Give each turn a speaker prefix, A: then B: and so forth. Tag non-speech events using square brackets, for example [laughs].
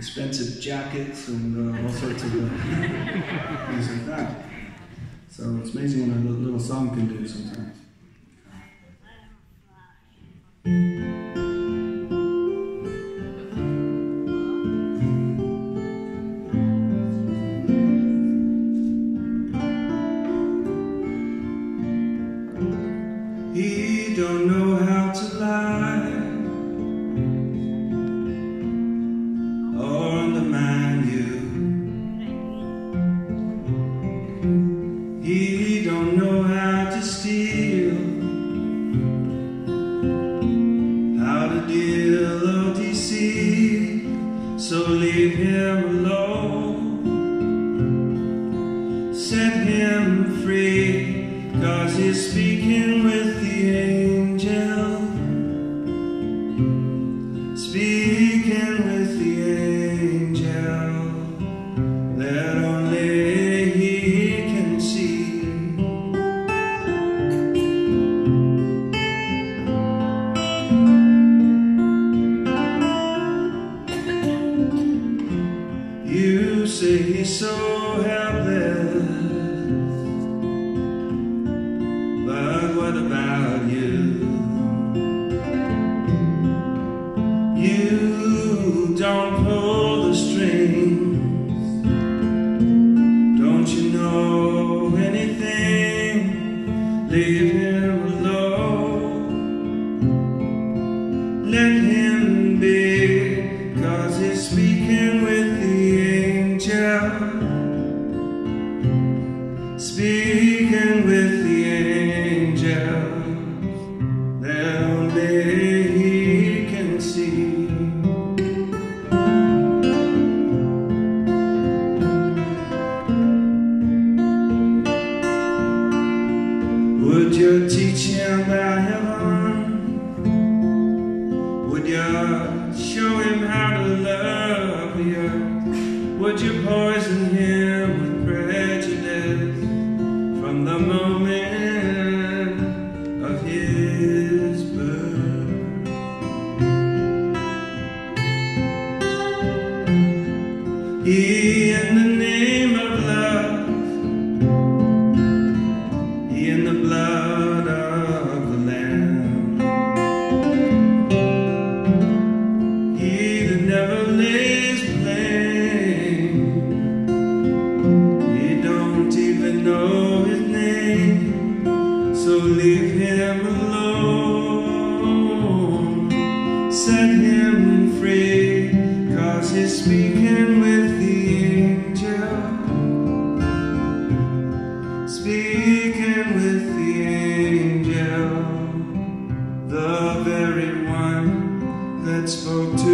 A: expensive jackets and uh, all sorts of uh, [laughs] things like that. So it's amazing what a little song can do sometimes. He don't know So leave him alone, set him free, cause he's speaking with say he's so helpless, but what about you? You don't pull the strings. Don't you know anything? Leave him alone. Let him be, cause he's speaking with Would you teach him about heaven? Would you show him how to love earth? Would you poison him with prejudice from the moment of his birth? He, He never lays blame. He don't even know his name. So leave him alone. Set him free. Cause he's speaking with the angel speaking with the angel, the very one that spoke to